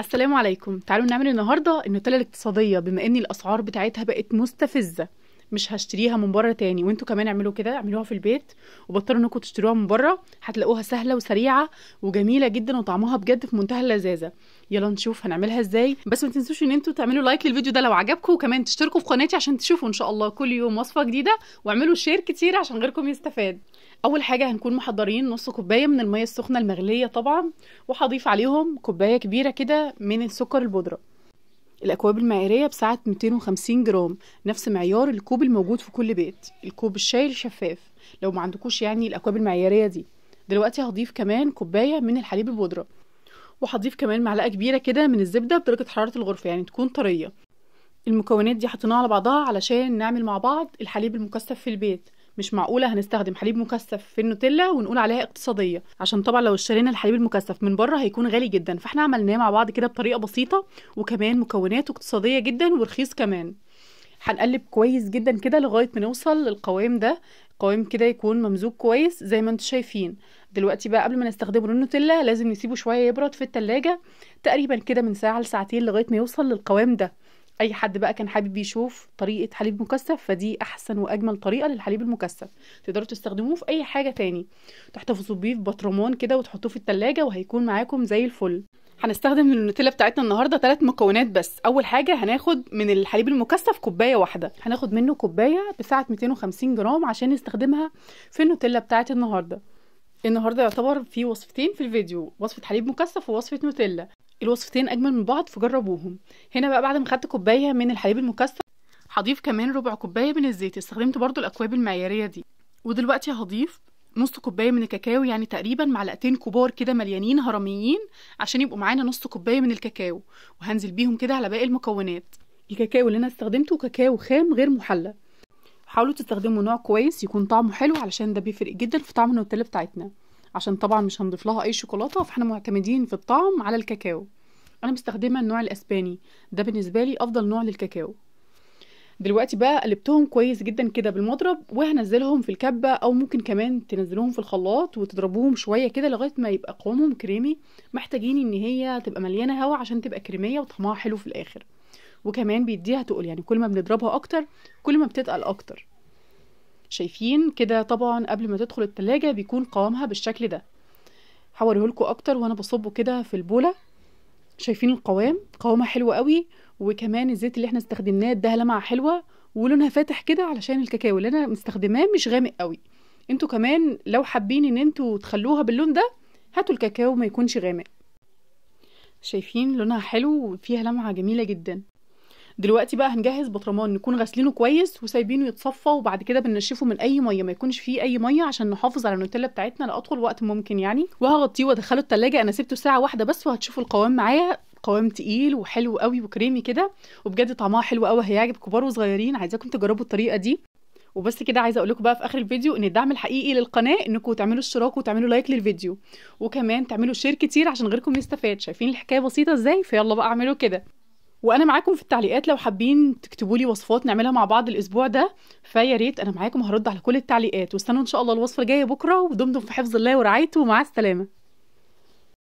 السلام عليكم. تعالوا نعمل النهارده النوتيلا الاقتصادية بما إن الأسعار بتاعتها بقت مستفزة. مش هشتريها من بره تاني. وانتوا كمان اعملوا كده اعملوها في البيت وبطلوا انكم تشتروها من بره. هتلاقوها سهلة وسريعة وجميلة جدا وطعمها بجد في منتهى اللذاذة. يلا نشوف هنعملها إزاي. بس ما تنسوش إن أنتوا تعملوا like للفيديو ده لو عجبكم وكمان تشتركوا في قناتي عشان تشوفوا إن شاء الله كل يوم وصفة جديدة واعملوا share كتير عشان غيركم يستفاد. أول حاجة هنكون محضرين نص كوباية من المية السخنة المغلية طبعا وهضيف عليهم كوباية كبيرة كده من السكر البودرة. الأكواب المعيارية بسعه 250 جرام نفس معيار الكوب الموجود في كل بيت الكوب الشاي الشفاف لو ما عندكوش يعني الأكواب المعيارية دي. دلوقتي هضيف كمان كوباية من الحليب البودرة وهضيف كمان معلقة كبيرة كده من الزبدة بدرجة حرارة الغرفة يعني تكون طرية. المكونات دي حطيناها على بعضها علشان نعمل مع بعض الحليب المكثف في البيت. مش معقولة هنستخدم حليب مكثف في النوتيلا ونقول عليها اقتصادية عشان طبعا لو اشترينا الحليب المكثف من بره هيكون غالي جدا فاحنا عملناه مع بعض كده بطريقة بسيطة وكمان مكوناته اقتصادية جدا ورخيص كمان. هنقلب كويس جدا كده لغاية ما نوصل للقوام ده قوام كده يكون ممزوج كويس زي ما أنتم شايفين. دلوقتي بقى قبل ما نستخدمه للنوتيلا لازم نسيبه شوية يبرد في التلاجة تقريبا كده من ساعة لساعتين لغاية ما يوصل للقوام ده. أي حد بقى كان حابب يشوف طريقة حليب مكثف فدي أحسن وأجمل طريقة للحليب المكثف. تقدروا تستخدموه في أي حاجة تاني. تحتفظوا بيه في بطرمان كده وتحطوه في التلاجة وهيكون معاكم زي الفل. هنستخدم النوتيلا بتاعتنا النهارده ثلاث مكونات بس. أول حاجة هناخد من الحليب المكثف كوباية واحدة. هناخد منه كوباية بسعه 250 جرام عشان نستخدمها في النوتيلا بتاعت النهارده. النهارده يعتبر في وصفتين في الفيديو وصفة حليب مكثف ووصفة نوتيلا. الوصفتين أجمل من بعض فجربوهم. هنا بقى بعد ما خدت كوباية من الحليب المكثف هضيف كمان ربع كوباية من الزيت. استخدمت برضو الأكواب المعيارية دي. ودلوقتي هضيف نص كوباية من الكاكاو يعني تقريبا معلقتين كبار كده مليانين هرميين عشان يبقوا معانا نص كوباية من الكاكاو. وهنزل بيهم كده على باقي المكونات. الكاكاو اللي أنا استخدمته كاكاو خام غير محلى. حاولوا تستخدموا نوع كويس يكون طعمه حلو علشان ده بيفرق جدا في طعم النوتيلا بتاعتنا. عشان طبعا مش هنضيف لها أي شوكولاتة فإحنا معتمدين في الطعم على الكاكاو. أنا مستخدمة النوع الإسباني. ده بالنسبة لي أفضل نوع للكاكاو. دلوقتي بقى قلبتهم كويس جدا كده بالمضرب وهنزلهم في الكبة أو ممكن كمان تنزلوهم في الخلاط وتضربوهم شوية كده لغاية ما يبقى قوامهم كريمي. محتاجين إن هي تبقى مليانة هواء عشان تبقى كريمية وطعمها حلو في الآخر. وكمان بيديها تقل يعني كل ما بنضربها أكتر كل ما بتتقل أكتر. شايفين كده طبعا قبل ما تدخل التلاجة بيكون قوامها بالشكل ده. هوريهولكوا أكتر وأنا بصبه كده في البولة. شايفين القوام؟ قوامها حلو قوي وكمان الزيت اللي إحنا استخدمناه اداها لمعة حلوة ولونها فاتح كده علشان الكاكاو اللي أنا مستخدماه مش غامق قوي. أنتوا كمان لو حابين إن أنتوا تخلوها باللون ده هاتوا الكاكاو ما يكونش غامق. شايفين لونها حلو وفيها لمعة جميلة جدا. دلوقتي بقى هنجهز بطرمان نكون غاسلينه كويس وسايبينه يتصفى وبعد كده بننشفه من أي مية ما يكونش فيه أي مية عشان نحافظ على النوتيلا بتاعتنا لأطول وقت ممكن يعني. وهغطيه وأدخله التلاجة أنا سبته ساعة واحدة بس وهتشوفوا القوام معايا قوام تقيل وحلو قوي وكريمي كده وبجد طعمها حلو قوي هيعجب كبار وصغيرين عايزاكم تجربوا الطريقة دي. وبس كده عايزة أقول لكم بقى في آخر الفيديو إن الدعم الحقيقي للقناة إنكم تعملوا اشتراك وتعملوا like للفيديو. وكمان تعملوا share كتير عشان غيركم يستفاد. شايفين الحكاية بسيطة إزاي؟ فيلا بقى اعملوا كده. وأنا معاكم في التعليقات لو حابين تكتبوا لي وصفات نعملها مع بعض الأسبوع ده فيا ريت أنا معاكم هرد على كل التعليقات. واستنوا ان شاء الله الوصفة الجاية بكرة ودمتم في حفظ الله ورعايته ومع السلامة.